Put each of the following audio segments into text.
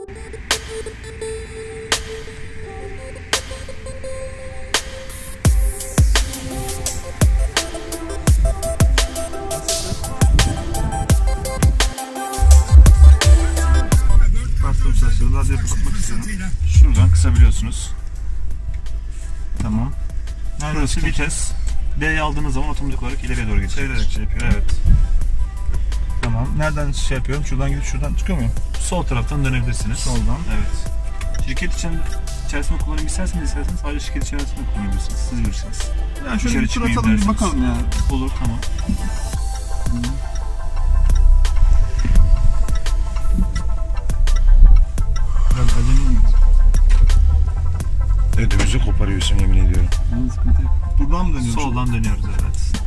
Radyo kapatmak istiyorum. Şuradan kısabiliyorsunuz. Tamam. Burası vites. D'yi aldığınız zaman otomatik olarak ileriye doğru geçiyor. Çevirerek şey yapıyor. Evet. Nereden şey yapıyorum? Şuradan gidip şuradan çıkıyor muyum? Sol taraftan dönebilirsiniz. Soldan. Evet. Şirket için içerisinde kullanım isterseniz isterseniz sadece şirket içerisinde kullanabilirsiniz. Siz bilirsiniz. Yani şöyle bir tur atalım bir bakalım yani. Olur tamam. Biraz mi? Ödümüzü koparıyorsun yemin ediyorum. Yani sıkıntı yok. Buradan mı dönüyoruz? Soldan dönüyoruz evet.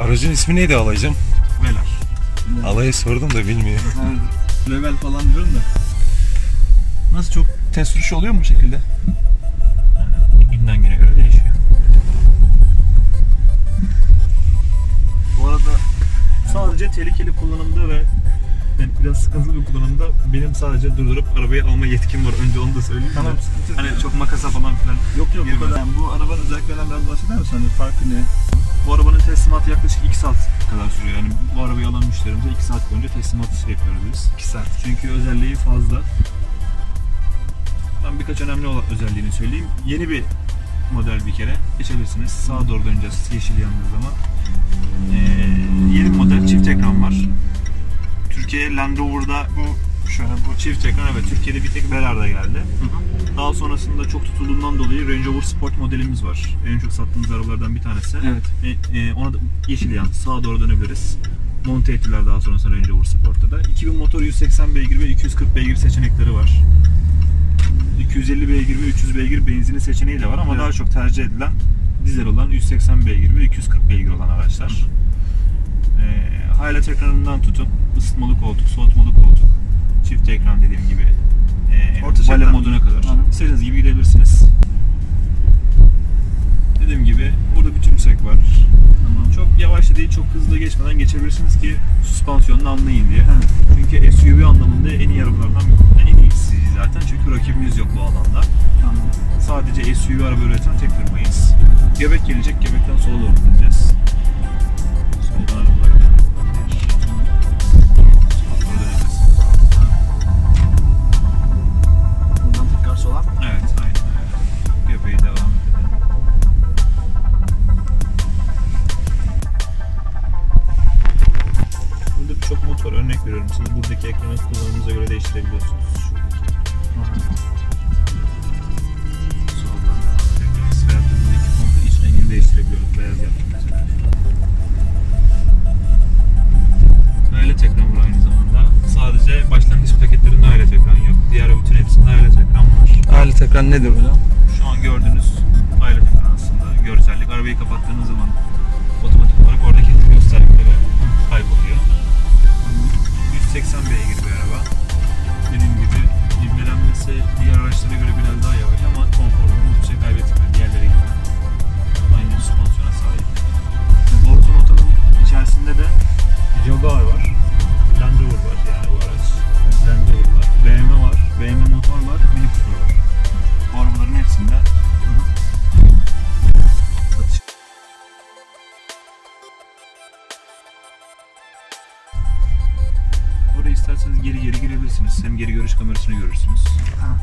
Aracın ismi neydi alaycım? Velar. Alayı sordum da bilmiyor. Level falan diyorum da. Nasıl çok test sürüşü oluyor mu bu şekilde? Günden güne göre değişiyor. Bu arada sadece tehlikeli kullanımda ve yani biraz sıkıntılı bir kullanımda benim sadece durdurup arabayı alma yetkim var. Önce onu da söyleyeyim. Tamam de. sıkıntı yok. Hani çok makasa falan filan. Yok yok bu kadar. Yani bu arabanın özelliklerinden biraz bahseder misin? Hani farkı ne? Bu arabanın teslimatı yaklaşık 2 saat kadar sürüyor. Yani bu arabayı alan müşterimize 2 saat boyunca teslimat yapıyoruz biz. 2 saat. Çünkü özelliği fazla. Ben birkaç önemli olan özelliğini söyleyeyim. Yeni bir model bir kere. Geçebilirsiniz. Sağa doğru döneceğiz yeşil yandığı zaman. Ee, yeni model çift ekran var. Türkiye Land Rover'da bu şöyle bu çift ekran evet Türkiye'de bir tek Velar'da geldi. Daha sonrasında çok tutulduğundan dolayı Range Rover Sport modelimiz var. En çok sattığımız arabalardan bir tanesi. Evet. E, e, ona da yeşil yan sağa doğru dönebiliriz. Monte ettiler daha sonrasında Range Rover Sport'ta da. 2000 motor 180 beygir ve 240 beygir seçenekleri var. 250 beygir ve 300 beygir benzini seçeneği de var ama Evet. daha çok tercih edilen dizel olan 180 beygir ve 240 beygir olan araçlar. E, highlight ekranından tutun, ısıtmalı koltuk, soğutmalı koltuk, çift ekran dediğim gibi, e, Orta bale moduna kadar. Anladım. İstediğiniz gibi gidebilirsiniz. Dediğim gibi burada bir tümsek var. Tamam. Çok yavaş da değil, çok hızlı geçmeden geçebilirsiniz ki süspansiyonunu anlayın diye. Evet. Çünkü SUV anlamında en iyi arabalardan en iyisi zaten. Çünkü rakibimiz yok bu alanda. Tamam. Sadece SUV araba üreten tek firmayız. Göbek gelecek, göbekten sola doğru gideceğiz. Buradaki ekranı kullanımınıza göre değiştirebiliyorsunuz. Soldan buradaki komple iç rengini değiştirebiliyoruz. Beyaz yaptığımız zaman. Hayalet ekran var aynı zamanda. Sadece başlangıç paketlerinde hayalet ekran yok. Diğer bütün hepsinde hayalet ekran var. Alet ekran nedir hocam? Şu an gördüğünüz hayalet ekran aslında. Görsellik. Arabayı kapattığınız zaman otomatik olarak oradaki göstergeleri kayboluyor. Diğer araçlara göre biraz daha yavaş Girebilirsiniz. Hem geri görüş kamerasını görürsünüz. Ha.